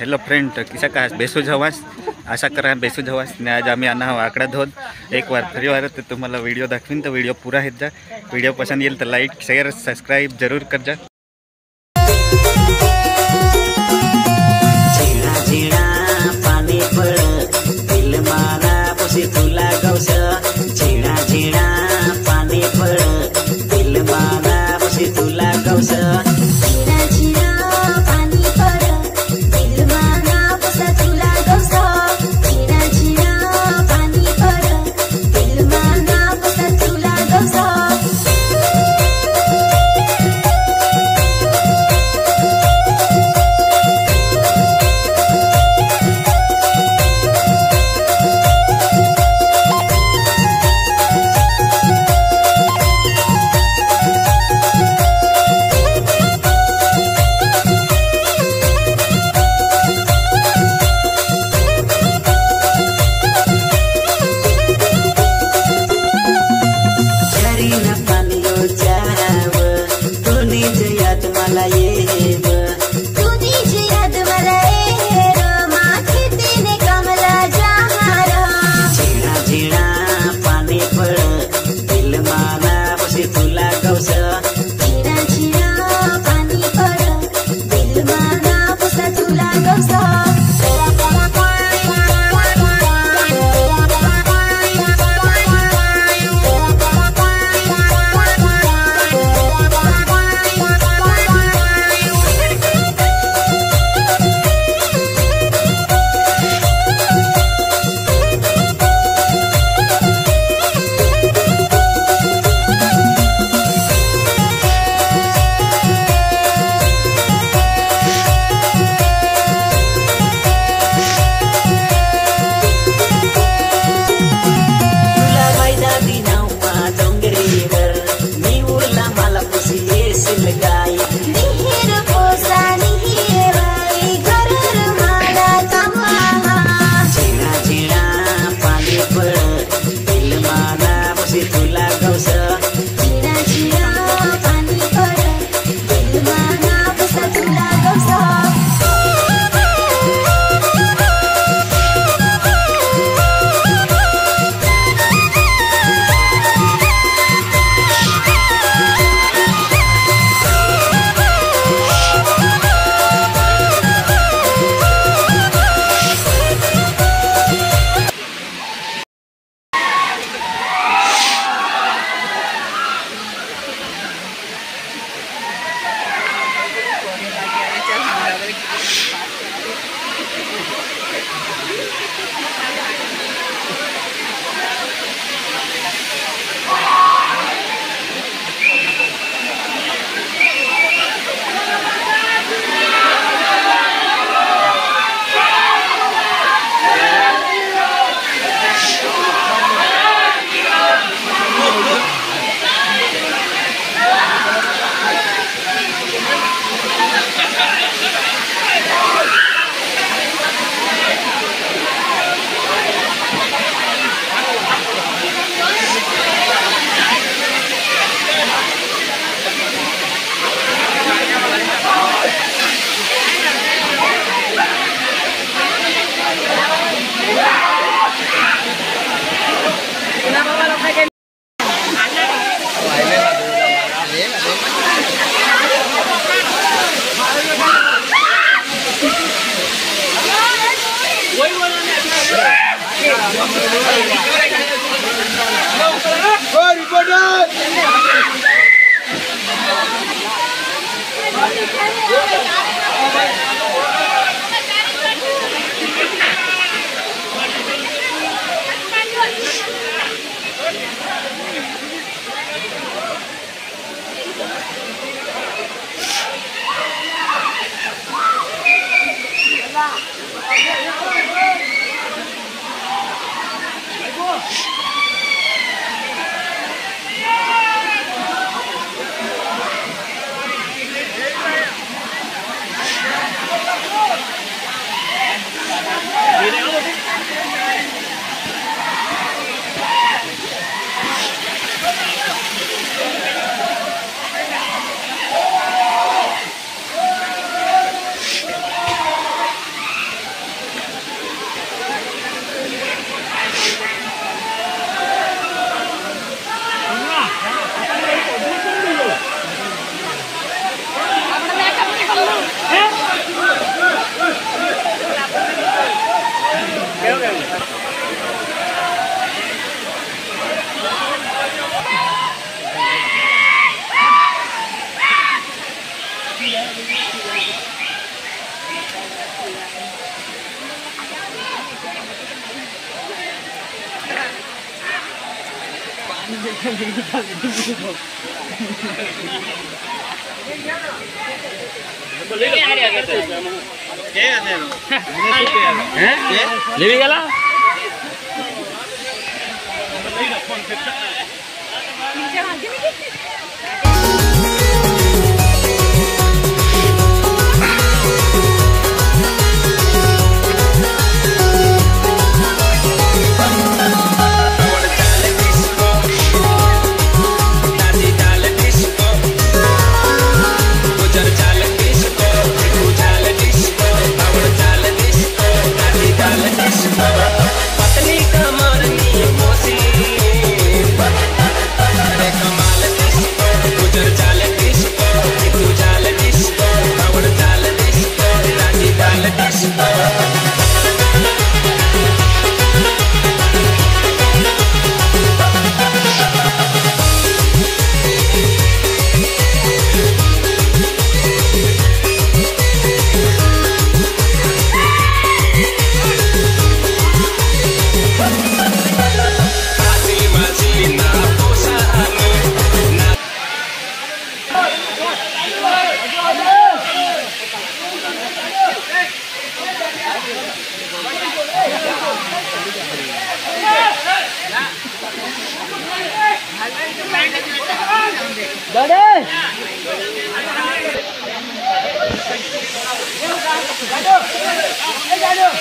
Hello friend तो किसा का बेसूज हवास आशा कर बेसूज हवास ने आज आम आणा आकडा धोत एक बार फरी वार, तर तुम्हाला व्हिडिओ दाखवीन तो वीडियो पूरा है जा. वीडियो पसंद येईल तो लाइक शेयर सब्सक्राइब ज़रूर कर जा Oh, yeah. লেবে গেল নিচে Gaden! Gaduh! Eh, gaduh!